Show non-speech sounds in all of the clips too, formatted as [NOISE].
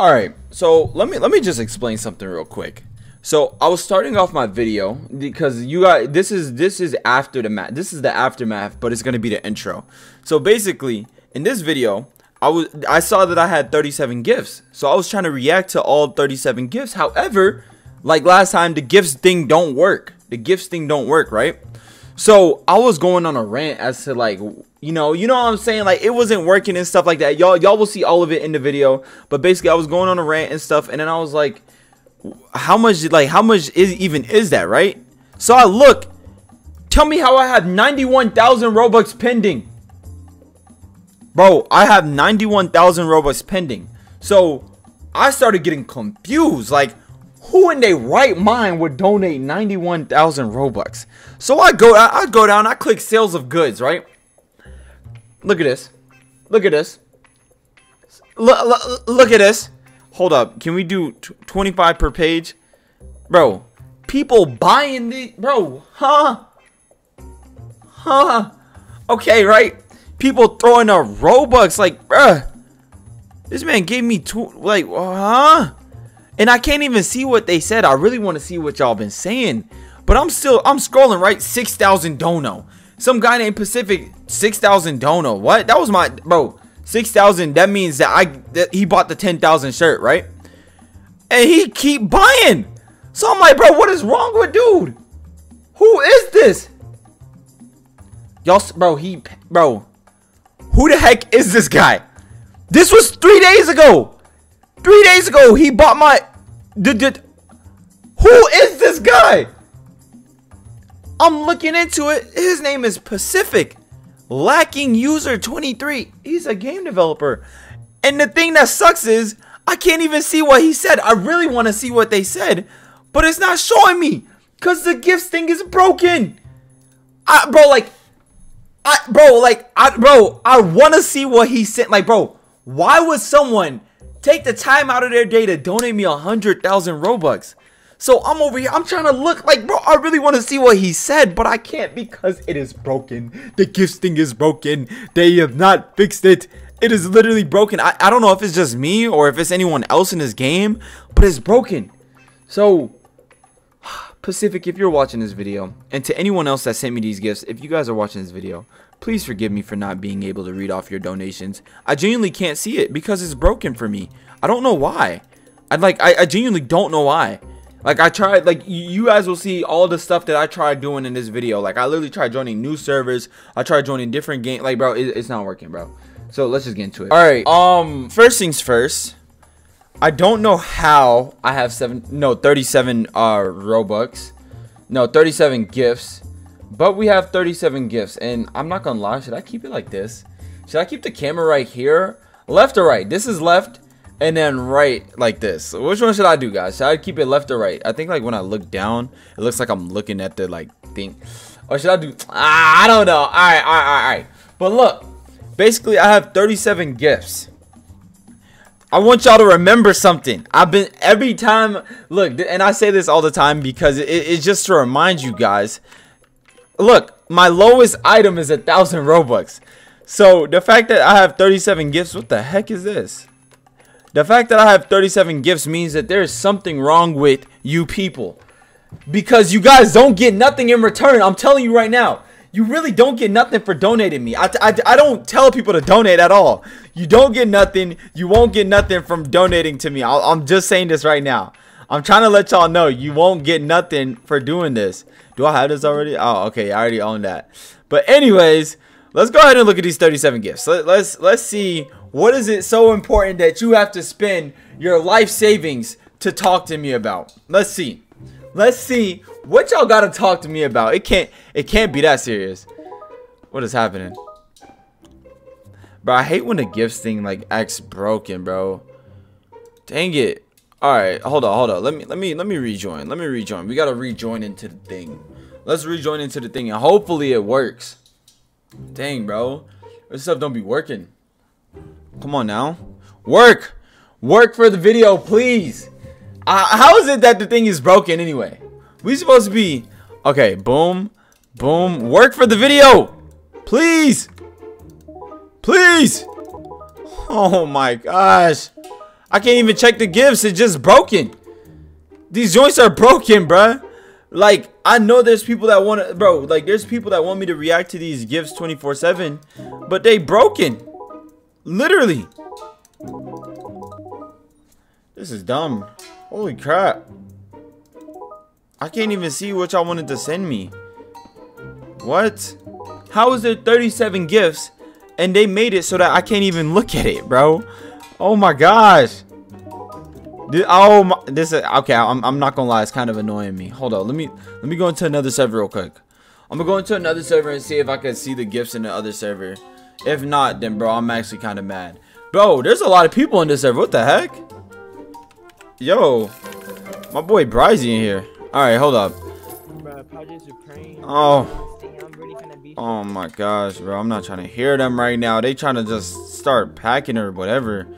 All right, so let me let me just explain something real quick. So I was starting off my video because you got this is this is after the math. This is the aftermath, but it's gonna be the intro. So basically, in this video, I was I saw that I had 37 gifts, so I was trying to react to all 37 gifts. However, like last time, the gifts thing don't work. The gifts thing don't work, right? So I was going on a rant as to like, you know, you know what I'm saying? Like it wasn't working and stuff like that. Y'all, y'all will see all of it in the video. But basically, I was going on a rant and stuff, and then I was like, how much, like, how much is even is that, right? So I look. Tell me how I have 91,000 Robux pending. Bro, I have 91,000 Robux pending. So I started getting confused. Like, who in their right mind would donate 91,000 Robux? So I go, I, I go down, I click sales of goods, right? Look at this. Look at this. Look, look, at this. Hold up. Can we do 25 per page? Bro, people buying the, bro, huh? Huh? Okay, right? People throwing a Robux, like, bruh. This man gave me two, like, huh? And I can't even see what they said. I really want to see what y'all been saying. But I'm still, I'm scrolling, right? 6,000 dono. Some guy named Pacific, 6,000 dono. What? That was my, bro, 6,000. That means that I, that he bought the 10,000 shirt, right? And he keep buying. So I'm like, bro, what is wrong with dude? Who is this? Y'all, bro, he, bro, who the heck is this guy? This was three days ago. Three days ago, he bought my. Did, did, who is this guy? I'm looking into it. His name is Pacific. Lacking user 23. He's a game developer. And the thing that sucks is I can't even see what he said. I really want to see what they said, but it's not showing me because the gifts thing is broken. I, bro, like, I, bro, like, I, bro, I want to see what he said. Like, bro, why would someone take the time out of their day to donate me a hundred thousand Robux. So I'm over here, I'm trying to look like, bro, I really want to see what he said, but I can't because it is broken. The gifts thing is broken. They have not fixed it. It is literally broken. I, I don't know if it's just me or if it's anyone else in this game, but it's broken. So, [SIGHS] Pacific, if you're watching this video, and to anyone else that sent me these gifts, if you guys are watching this video, Please forgive me for not being able to read off your donations. I genuinely can't see it because it's broken for me. I don't know why. I like I, I genuinely don't know why. Like I tried like you guys will see all the stuff that I tried doing in this video. Like I literally tried joining new servers. I tried joining different game like bro, it, it's not working, bro. So let's just get into it. All right. Um first things first. I don't know how I have 7 no 37 uh Robux. No, 37 gifts but we have 37 gifts, and I'm not gonna lie, should I keep it like this? Should I keep the camera right here? Left or right? This is left, and then right like this. Which one should I do, guys? Should I keep it left or right? I think like when I look down, it looks like I'm looking at the like thing. Or should I do, ah, I don't know. All right, all right, all right. But look, basically I have 37 gifts. I want y'all to remember something. I've been every time, look, and I say this all the time because it, it's just to remind you guys look, my lowest item is a thousand Robux. So the fact that I have 37 gifts, what the heck is this? The fact that I have 37 gifts means that there is something wrong with you people. Because you guys don't get nothing in return. I'm telling you right now. You really don't get nothing for donating me. I, I, I don't tell people to donate at all. You don't get nothing. You won't get nothing from donating to me. i I'm just saying this right now. I'm trying to let y'all know you won't get nothing for doing this. Do I have this already? Oh, okay. I already own that. But anyways, let's go ahead and look at these 37 gifts. Let, let's let's see what is it so important that you have to spend your life savings to talk to me about. Let's see. Let's see what y'all got to talk to me about. It can't it can't be that serious. What is happening? Bro, I hate when the gifts thing like acts broken, bro. Dang it. All right, hold on, hold on. Let me let me let me rejoin. Let me rejoin. We gotta rejoin into the thing. Let's rejoin into the thing, and hopefully it works. Dang, bro, this stuff don't be working. Come on now, work, work for the video, please. Uh, how is it that the thing is broken anyway? We supposed to be okay. Boom, boom. Work for the video, please, please. Oh my gosh. I can't even check the gifts. It's just broken. These joints are broken, bruh. Like, I know there's people that want to, bro, like, there's people that want me to react to these gifts 24-7, but they broken. Literally. This is dumb. Holy crap. I can't even see what y'all wanted to send me. What? How is there 37 gifts and they made it so that I can't even look at it, bro? Oh my gosh. This, oh my, this is okay. I'm, I'm not gonna lie, it's kind of annoying me. Hold on, let me let me go into another server real quick. I'm gonna go into another server and see if I can see the gifts in the other server. If not, then bro, I'm actually kind of mad. Bro, there's a lot of people in this server. What the heck? Yo, my boy Bryzy in here. All right, hold up. Oh. Oh my gosh, bro. I'm not trying to hear them right now. They trying to just start packing or whatever.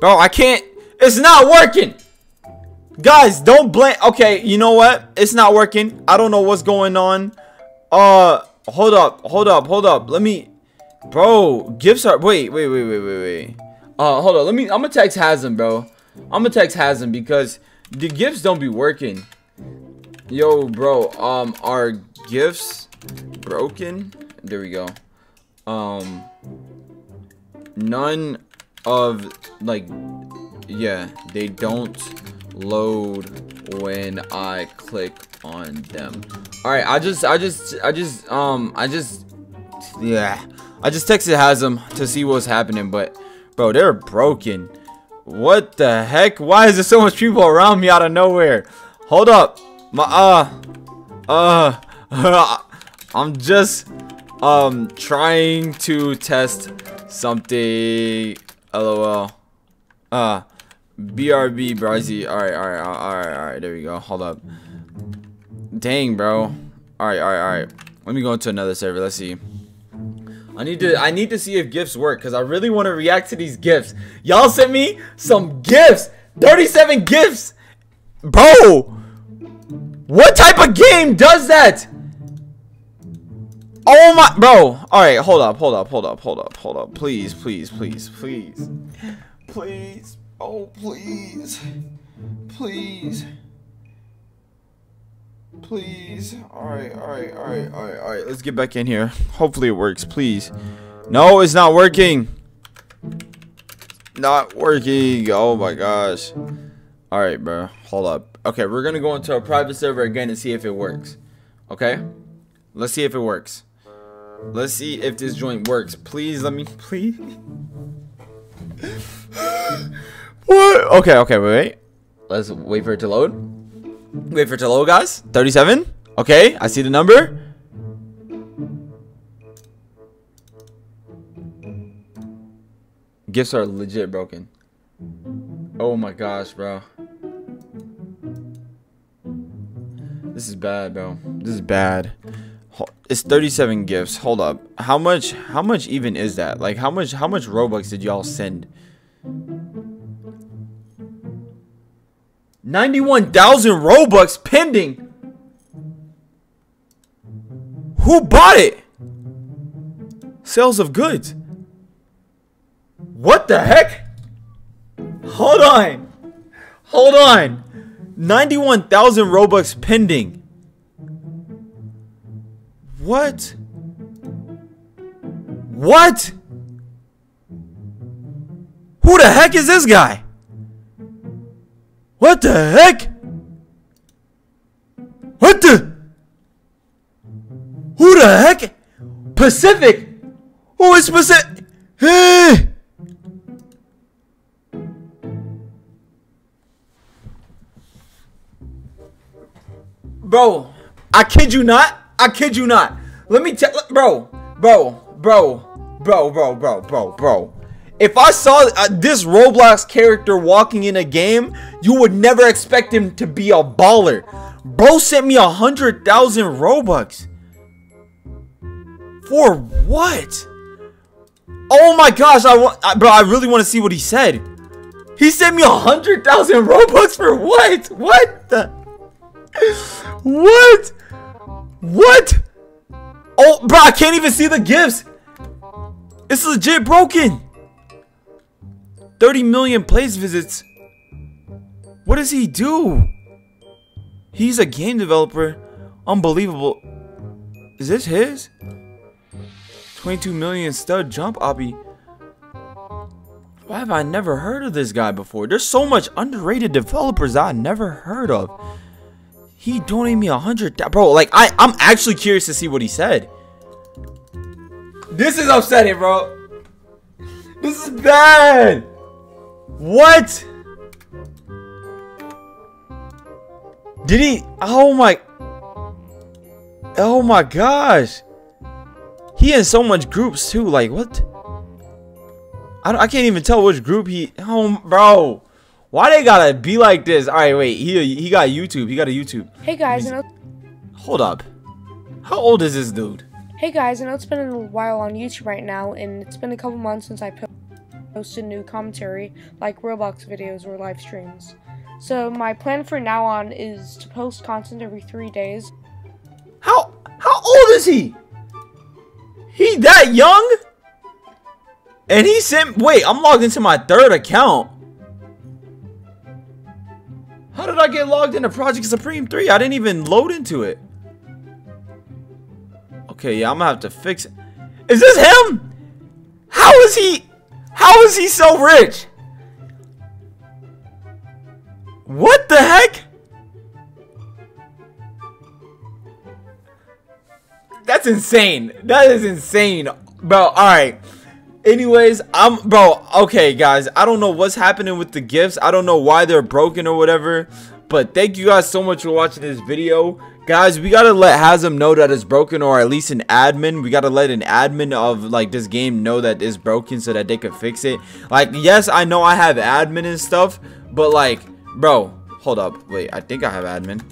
Bro, I can't. It's not working. Guys, don't blame. Okay, you know what? It's not working. I don't know what's going on. Uh, hold up, hold up, hold up. Let me, bro. Gifts are. Wait, wait, wait, wait, wait, wait. Uh, hold on. Let me. I'm gonna text Hasm, bro. I'm gonna text Hasm because the gifts don't be working. Yo, bro. Um, our gifts broken? There we go. Um, none of like yeah, they don't load when I click on them. All right, I just, I just, I just, um, I just, yeah, I just texted Hasm to see what's happening, but bro, they're broken. What the heck? Why is there so much people around me out of nowhere? Hold up, my uh, uh, [LAUGHS] I'm just, um, trying to test something. LOL. Uh, BRB, Bryzy. Alright, alright, alright, alright. There we go. Hold up. Dang, bro. Alright, alright, alright. Let me go into another server. Let's see. I need to I need to see if gifts work because I really want to react to these gifts. Y'all sent me some gifts. 37 gifts. Bro. What type of game does that? Oh my bro. Alright, hold up, hold up, hold up, hold up, hold up. Please, please, please, please. Please. Oh, please. Please. Please. Alright, alright, alright, alright, alright. Let's get back in here. Hopefully it works, please. No, it's not working. Not working. Oh my gosh. Alright, bro. Hold up. Okay, we're gonna go into a private server again and see if it works. Okay? Let's see if it works. Let's see if this joint works. Please let me please. [LAUGHS] What? Okay, okay, wait, wait. Let's wait for it to load. Wait for it guys. 37. Okay, I see the number. Gifts are legit broken. Oh my gosh, bro. This is bad, bro. This is bad. It's 37 gifts. Hold up. How much how much even is that? Like how much how much Robux did y'all send? 91,000 Robux pending. Who bought it? Sales of goods. What the heck? Hold on. Hold on. 91,000 Robux pending. What? What? Who the heck is this guy? What the heck? What the? Who the heck? Pacific? Who is Pacific? Hey! Bro, I kid you not. I kid you not. Let me tell, bro, bro, bro, bro, bro, bro, bro, bro. If I saw uh, this Roblox character walking in a game, you would never expect him to be a baller. Bro sent me a hundred thousand Robux. For what? Oh my gosh, I want, bro. I really want to see what he said. He sent me a hundred thousand Robux for what? What the? What? What? Oh, bro, I can't even see the gifts. It's legit broken. 30 million plays visits. What does he do? He's a game developer. Unbelievable. Is this his? 22 million stud jump obby. Why have I never heard of this guy before? There's so much underrated developers I never heard of. He donated me a hundred, bro. Like I, I'm actually curious to see what he said. This is upsetting, bro. This is bad. What? Did he? Oh my. Oh my gosh. He in so much groups too. Like what? I, I can't even tell which group he. Oh, bro. Why they gotta be like this? All right, wait. He he got YouTube. He got a YouTube. Hey guys. Hold up. How old is this dude? Hey guys, I know it's been a while on YouTube right now, and it's been a couple months since I posted new commentary, like Roblox videos or live streams. So my plan for now on is to post content every three days. How how old is he? He that young? And he sent wait, I'm logged into my third account. How did I get logged into Project Supreme 3? I didn't even load into it. Okay, yeah, I'm gonna have to fix it. Is this him? How is he? How is he so rich? What the heck? That's insane. That is insane. Bro, alright. Anyways, I'm bro, okay guys, I don't know what's happening with the gifts. I don't know why they're broken or whatever. But thank you guys so much for watching this video. Guys, we gotta let Hasm know that it's broken or at least an admin. We gotta let an admin of like this game know that it's broken so that they can fix it. Like, yes, I know I have admin and stuff, but like, bro, hold up. Wait, I think I have admin.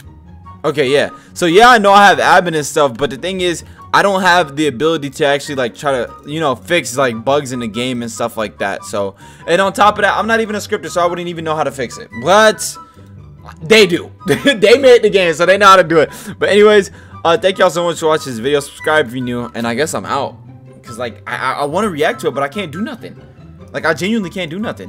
Okay, yeah. So yeah, I know I have admin and stuff, but the thing is, I don't have the ability to actually like try to, you know, fix like bugs in the game and stuff like that. So, and on top of that, I'm not even a scripter, so I wouldn't even know how to fix it. But they do. [LAUGHS] they made the game, so they know how to do it. But anyways, uh, thank y'all so much for watching this video. Subscribe if you're new, and I guess I'm out. Because, like, I, I, I want to react to it, but I can't do nothing. Like, I genuinely can't do nothing.